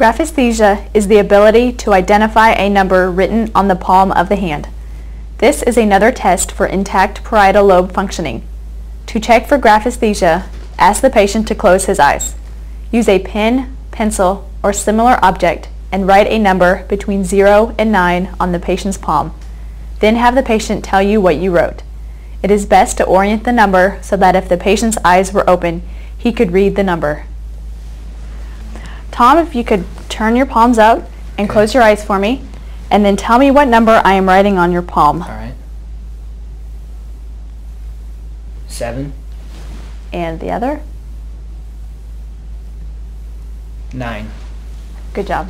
Graphesthesia is the ability to identify a number written on the palm of the hand. This is another test for intact parietal lobe functioning. To check for graphesthesia, ask the patient to close his eyes. Use a pen, pencil, or similar object and write a number between 0 and 9 on the patient's palm. Then have the patient tell you what you wrote. It is best to orient the number so that if the patient's eyes were open, he could read the number. Tom, if you could turn your palms out and Okay. close your eyes for me, and then tell me what number I am writing on your palm. All right. Seven, And the other? nine. Good job.